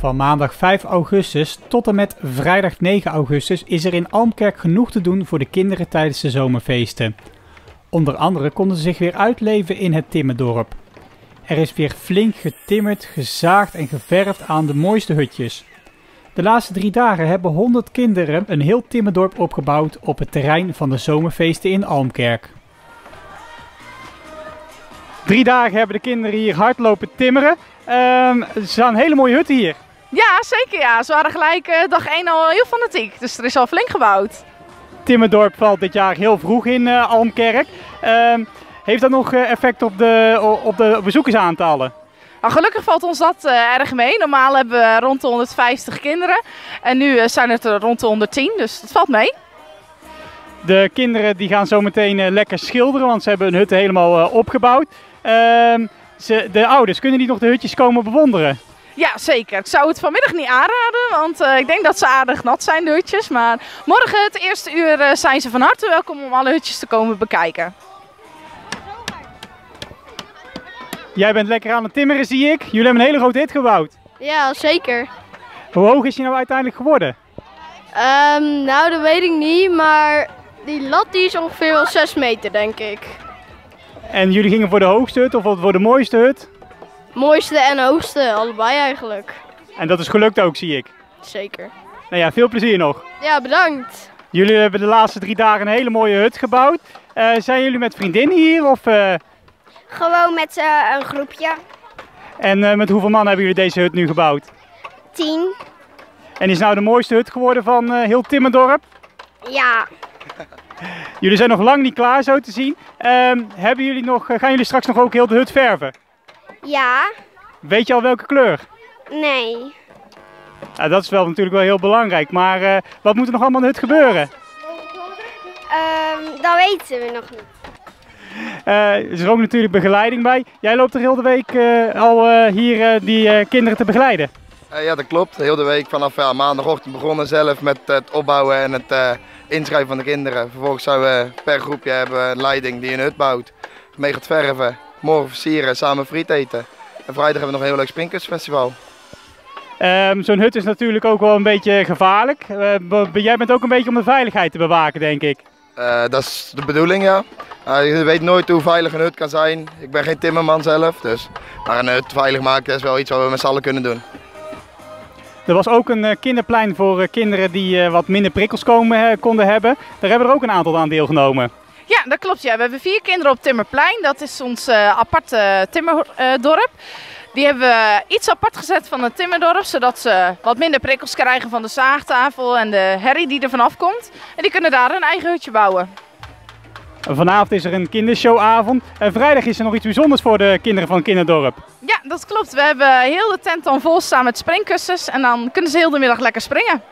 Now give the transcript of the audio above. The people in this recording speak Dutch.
Van maandag 5 augustus tot en met vrijdag 9 augustus is er in Almkerk genoeg te doen voor de kinderen tijdens de zomerfeesten. Onder andere konden ze zich weer uitleven in het timmerdorp. Er is weer flink getimmerd, gezaagd en geverfd aan de mooiste hutjes. De laatste drie dagen hebben 100 kinderen een heel timmerdorp opgebouwd op het terrein van de zomerfeesten in Almkerk. Drie dagen hebben de kinderen hier hard lopen timmeren. Ehm, er staan hele mooie hutten hier. Ja, zeker ja. Ze waren gelijk eh, dag 1 al heel fanatiek. Dus er is al flink gebouwd. Timmerdorp valt dit jaar heel vroeg in eh, Almkerk. Ehm, heeft dat nog eh, effect op de, op de bezoekersaantallen? Nou, gelukkig valt ons dat erg mee. Normaal hebben we rond de 150 kinderen. En nu zijn het er rond de 110, dus dat valt mee. De kinderen die gaan zo meteen lekker schilderen, want ze hebben hun hut helemaal opgebouwd. Ehm, ze, de ouders, kunnen die nog de hutjes komen bewonderen? Ja, zeker. Ik zou het vanmiddag niet aanraden, want eh, ik denk dat ze aardig nat zijn, de hutjes. Maar morgen, het eerste uur, eh, zijn ze van harte welkom om alle hutjes te komen bekijken. Jij bent lekker aan het timmeren, zie ik. Jullie hebben een hele grote hut gebouwd. Ja, zeker. Hoe hoog is die nou uiteindelijk geworden? Ehm, nou, dat weet ik niet, maar die lat die is ongeveer wel 6 meter, denk ik. En jullie gingen voor de hoogste hut of voor de mooiste hut? Mooiste en hoogste, allebei eigenlijk. En dat is gelukt ook, zie ik. Zeker. Nou ja, veel plezier nog. Ja, bedankt. Jullie hebben de laatste drie dagen een hele mooie hut gebouwd. Eh, zijn jullie met vriendinnen hier? Of, eh, Gewoon met eh, een groepje. en eh, met hoeveel man hebben jullie deze hut nu gebouwd? Tien. En is nou de mooiste hut geworden van eh, heel Timmerdorp? Ja. Jullie zijn nog lang niet klaar, zo te zien. Ehm, hebben jullie nog, eh, gaan jullie straks nog ook heel de hut verven? Ja. Weet je al welke kleur? Nee. Ja, dat is wel natuurlijk wel heel belangrijk. Maar eh, wat moet er nog allemaal in de hut gebeuren? Ehm, dat weten we nog niet. Eh, er is ook natuurlijk begeleiding bij. Jij loopt er heel de week al hier die kinderen te begeleiden. Eh, ja, dat klopt. Heel de week vanaf ja, maandagochtend begonnen zelf met het opbouwen en het eh, inschrijven van de kinderen. Vervolgens zijn we per groepje hebben een leiding die een hut bouwt. Mee gaat verven, morgen versieren, samen friet eten. En vrijdag hebben we nog een heel leuk Sprinkersfestival. Ehm, Zo'n hut is natuurlijk ook wel een beetje gevaarlijk. Eh, jij bent ook een beetje om de veiligheid te bewaken, denk ik. Dat is de bedoeling, ja. Eh, je weet nooit hoe veilig een hut kan zijn. Ik ben geen timmerman zelf, dus. Maar een hut veilig maken is wel iets wat we met z'n allen kunnen doen. Er was ook een eh, kinderplein voor eh, kinderen die eh, wat minder prikkels komen, konden hebben. Daar hebben er ook een aantal aan deelgenomen. Ja, dat klopt. Ja. We hebben vier kinderen op Timmerplein. Dat is ons eh, aparte timmerdorp. Die hebben we iets apart gezet van het timmerdorp, zodat ze wat minder prikkels krijgen van de zaagtafel en de herrie die er vanaf komt. En die kunnen daar een eigen hutje bouwen. Vanavond is er een kindershowavond. En vrijdag is er nog iets bijzonders voor de kinderen van Kinderdorp. Ja, dat klopt. We hebben heel de tent dan vol staan met springkussens en dan kunnen ze heel de middag lekker springen.